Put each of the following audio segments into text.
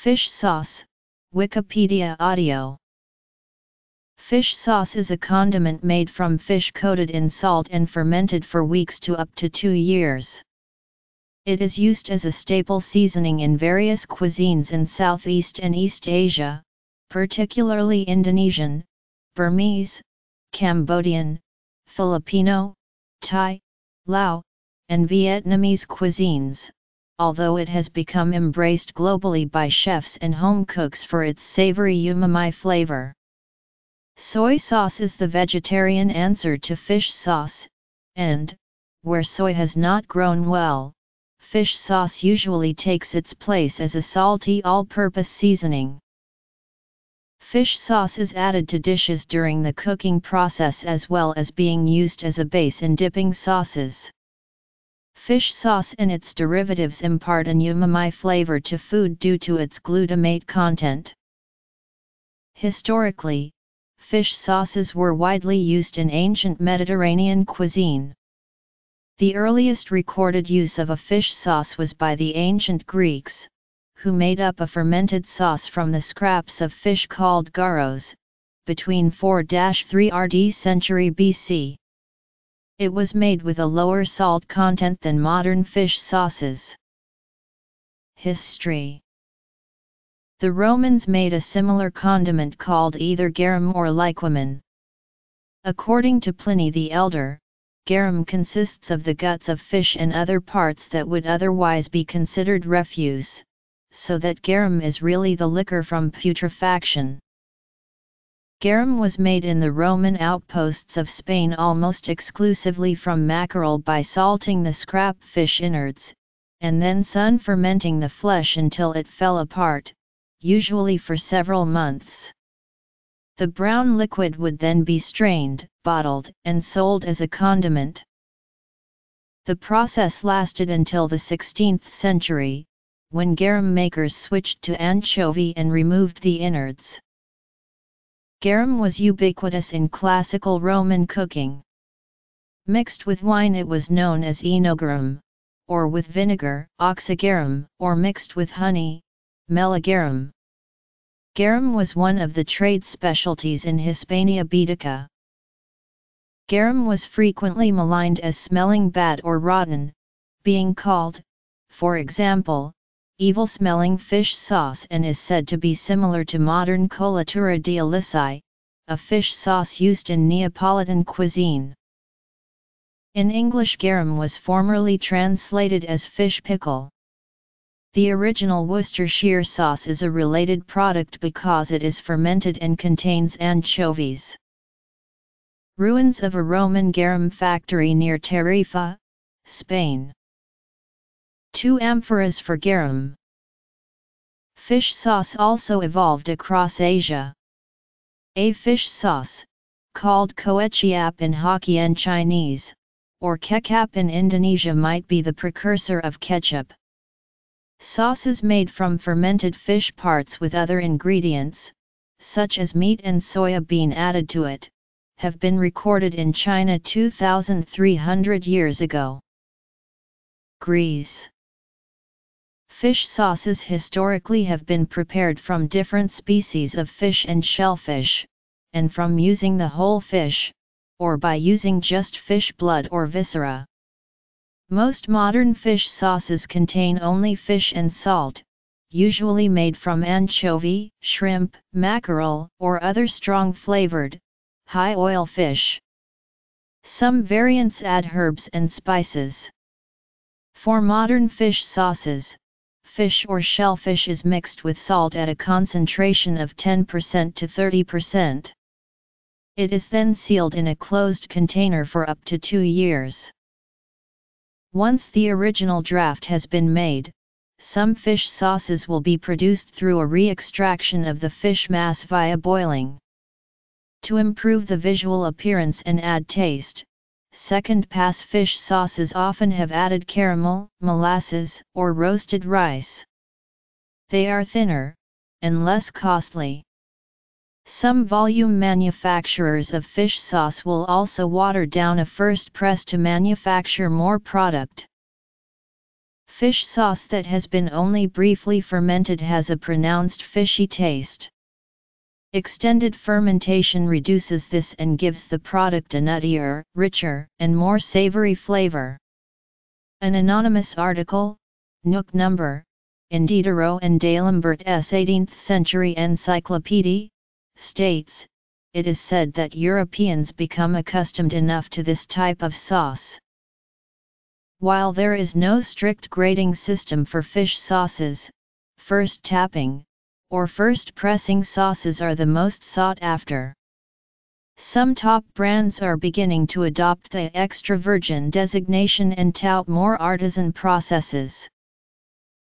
Fish sauce, Wikipedia audio. Fish sauce is a condiment made from fish coated in salt and fermented for weeks to up to two years. It is used as a staple seasoning in various cuisines in Southeast and East Asia, particularly Indonesian, Burmese, Cambodian, Filipino, Thai, Lao, and Vietnamese cuisines, although it has become embraced globally by chefs and home cooks for its savory umami flavor. Soy sauce is the vegetarian answer to fish sauce, and, where soy has not grown well, fish sauce usually takes its place as a salty all-purpose seasoning. Fish sauce is added to dishes during the cooking process as well as being used as a base in dipping sauces. Fish sauce and its derivatives impart an umami flavor to food due to its glutamate content. Historically, fish sauces were widely used in ancient Mediterranean cuisine. The earliest recorded use of a fish sauce was by the ancient Greeks, who made up a fermented sauce from the scraps of fish called garos, between 4-3 RD century BC. It was made with a lower salt content than modern fish sauces. History The Romans made a similar condiment called either garum or liquamen. According to Pliny the Elder, garum consists of the guts of fish and other parts that would otherwise be considered refuse, so that garum is really the liquor from putrefaction. Garum was made in the Roman outposts of Spain almost exclusively from mackerel by salting the scrap fish innards, and then sun fermenting the flesh until it fell apart, usually for several months. The brown liquid would then be strained, bottled, and sold as a condiment. The process lasted until the 16th century, when garum makers switched to anchovy and removed the innards. Garum was ubiquitous in classical Roman cooking. Mixed with wine it was known as oenogarum, or with vinegar, oxygarum, or mixed with honey, melegarum. Garum was one of the trade specialties in Hispania Baetica. Garum was frequently maligned as smelling bad or rotten, being called, for example, evil-smelling fish sauce and is said to be similar to modern colatura di alici, a fish sauce used in Neapolitan cuisine. In English garum was formerly translated as fish pickle. The original Worcestershire sauce is a related product because it is fermented and contains anchovies. Ruins of a Roman garum factory near Tarifa, Spain. Two amphoras for garum. Fish sauce also evolved across Asia. A fish sauce, called koeciap in Hokkien Chinese, or kecap in Indonesia might be the precursor of ketchup. Sauces made from fermented fish parts with other ingredients, such as meat and soya bean added to it, have been recorded in China 2,300 years ago. Grease Fish sauces historically have been prepared from different species of fish and shellfish, and from using the whole fish, or by using just fish blood or viscera. Most modern fish sauces contain only fish and salt, usually made from anchovy, shrimp, mackerel, or other strong flavored, high oil fish. Some variants add herbs and spices. For modern fish sauces, fish or shellfish is mixed with salt at a concentration of 10% to 30%. It is then sealed in a closed container for up to two years. Once the original draft has been made, some fish sauces will be produced through a re-extraction of the fish mass via boiling. To improve the visual appearance and add taste, second pass fish sauces often have added caramel, molasses, or roasted rice. They are thinner, and less costly. Some volume manufacturers of fish sauce will also water down a first press to manufacture more product. Fish sauce that has been only briefly fermented has a pronounced fishy taste. Extended fermentation reduces this and gives the product a nuttier, richer, and more savory flavor. An anonymous article, Nook number, in Diderot and D'Alembert's 18th century encyclopedia, states, it is said that Europeans become accustomed enough to this type of sauce. While there is no strict grading system for fish sauces, first tapping, or first pressing sauces are the most sought after. Some top brands are beginning to adopt the extra virgin designation and tout more artisan processes.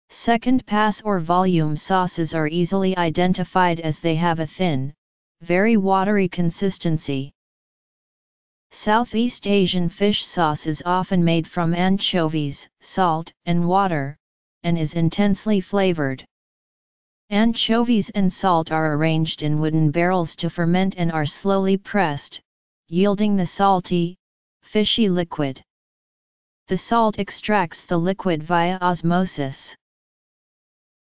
Second pass or volume sauces are easily identified as they have a thin, very watery consistency. Southeast Asian fish sauce is often made from anchovies, salt, and water, and is intensely flavored. Anchovies and salt are arranged in wooden barrels to ferment and are slowly pressed, yielding the salty, fishy liquid. The salt extracts the liquid via osmosis.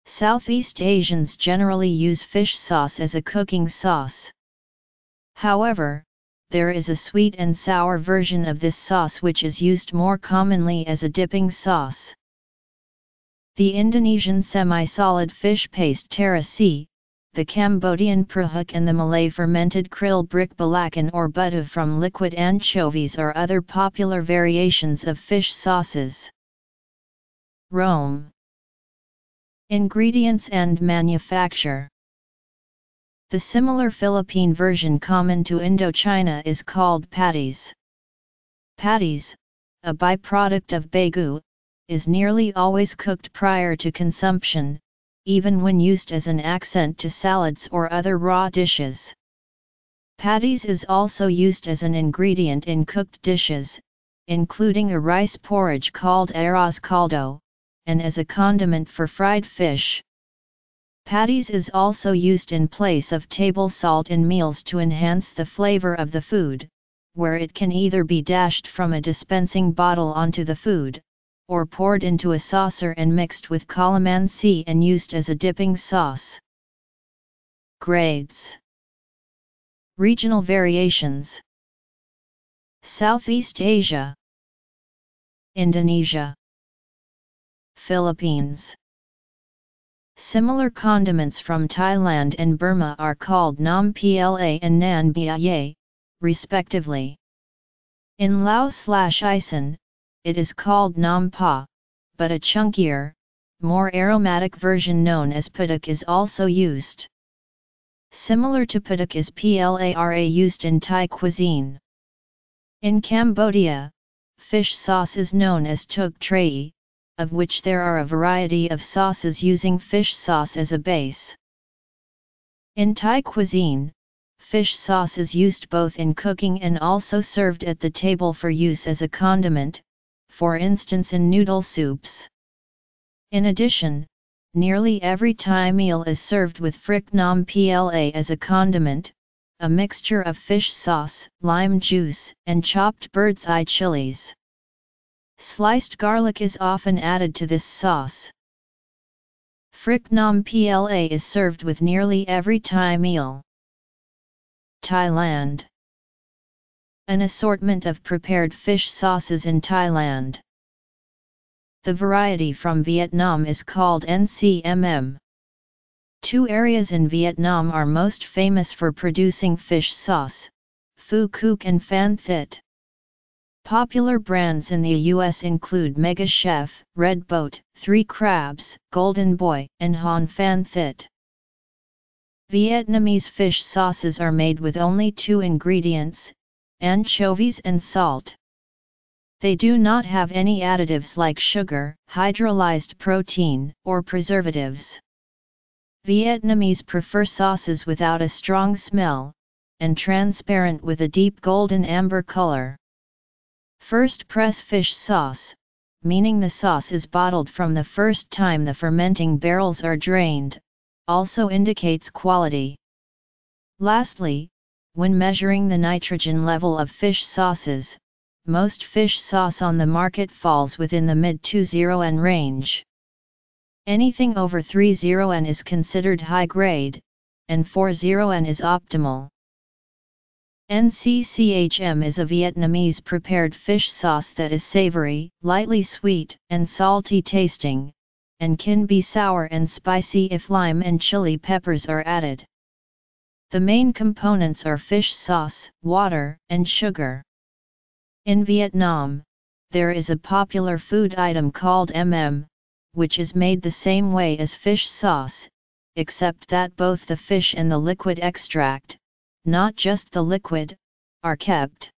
Southeast Asians generally use fish sauce as a cooking sauce. However, there is a sweet and sour version of this sauce which is used more commonly as a dipping sauce. The Indonesian semi-solid fish paste terasi, the Cambodian prahok and the Malay fermented krill brick belacan or budu from liquid anchovies are other popular variations of fish sauces. Rome Ingredients and manufacture The similar Philippine version common to Indochina is called patis. Patis, a byproduct of bagoong, is nearly always cooked prior to consumption, even when used as an accent to salads or other raw dishes. Patis is also used as an ingredient in cooked dishes, including a rice porridge called arroz caldo, and as a condiment for fried fish. Patis is also used in place of table salt in meals to enhance the flavor of the food, where it can either be dashed from a dispensing bottle onto the food, or poured into a saucer and mixed with calamansi and used as a dipping sauce. Grades. Regional variations. Southeast Asia. Indonesia. Philippines. Similar condiments from Thailand and Burma are called Nam Pla and Nan Biaye, respectively. In Laos-Isan, it is called Nam Pa, but a chunkier, more aromatic version known as padak is also used. Similar to padak is PLARA used in Thai cuisine. In Cambodia, fish sauce is known as tuk trai, of which there are a variety of sauces using fish sauce as a base. In Thai cuisine, fish sauce is used both in cooking and also served at the table for use as a condiment, for instance in noodle soups. In addition, nearly every Thai meal is served with phrik nam pla as a condiment, a mixture of fish sauce, lime juice, and chopped bird's eye chilies. Sliced garlic is often added to this sauce. Phrik nam pla is served with nearly every Thai meal. Thailand an assortment of prepared fish sauces in Thailand. The variety from Vietnam is called NCMM. Two areas in Vietnam are most famous for producing fish sauce, Phu Quoc and Phan Thit. Popular brands in the US include Mega Chef, Red Boat, Three Crabs, Golden Boy, and Han Phan Thit. Vietnamese fish sauces are made with only two ingredients, anchovies and salt. They do not have any additives like sugar, hydrolyzed protein, or preservatives. Vietnamese prefer sauces without a strong smell, and transparent with a deep golden amber color. First press fish sauce, meaning the sauce is bottled from the first time the fermenting barrels are drained, also indicates quality. Lastly, when measuring the nitrogen level of fish sauces, most fish sauce on the market falls within the mid 20N range. Anything over 30N is considered high grade, and 40N is optimal. NCCHM is a Vietnamese prepared fish sauce that is savory, lightly sweet, and salty tasting, and can be sour and spicy if lime and chili peppers are added. The main components are fish sauce, water, and sugar. In Vietnam, there is a popular food item called MM, which is made the same way as fish sauce, except that both the fish and the liquid extract, not just the liquid, are kept.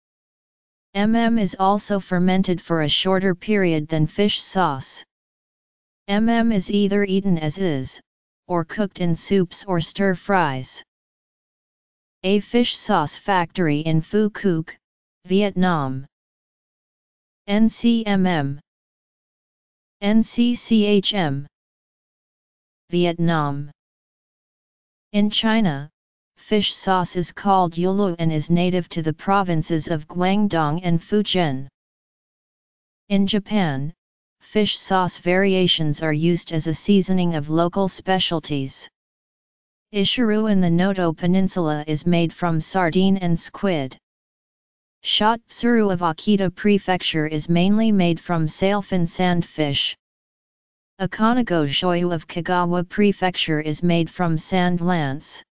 MM is also fermented for a shorter period than fish sauce. MM is either eaten as is, or cooked in soups or stir fries. A fish sauce factory in Phu Quoc, Vietnam. NCMM NCCHM Vietnam In China, fish sauce is called yulu and is native to the provinces of Guangdong and Fujian. In Japan, fish sauce variations are used as a seasoning of local specialties. Ishiru in the Noto Peninsula is made from sardine and squid. Shotsuru of Akita Prefecture is mainly made from sailfin sandfish. Akanago shoyu of Kagawa Prefecture is made from sand lance.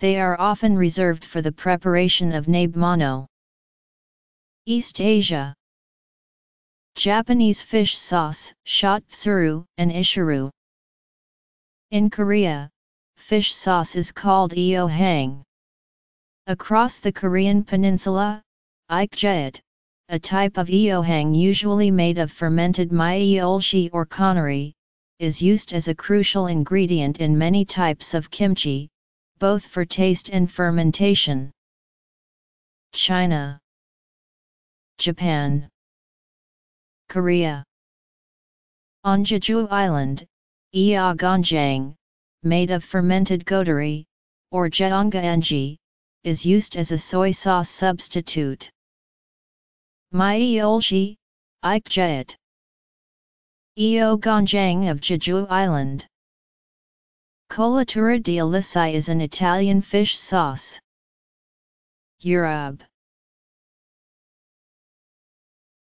They are often reserved for the preparation of nabe East Asia Japanese fish sauce, shotsuru, and ishiru. In Korea, fish sauce is called eo hang. Across the Korean peninsula, ikjeot, a type of eo hang usually made of fermented myeolshi or konari, is used as a crucial ingredient in many types of kimchi, both for taste and fermentation. China Japan Korea On Jeju Island, Eo Ganjang, made of fermented godari, or jeongaenji, is used as a soy sauce substitute. Myeolshi, Ikjeot Eo Ganjang of Jeju Island Colatura di Alici is an Italian fish sauce. Europe